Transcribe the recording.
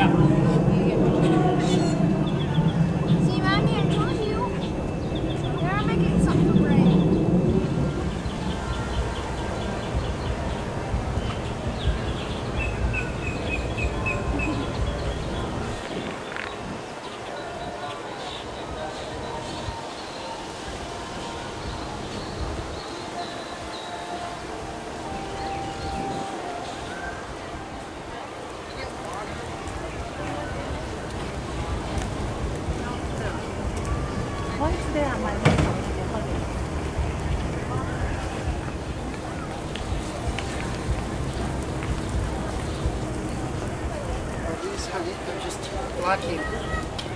Yeah. Are These honey, they're just blocking.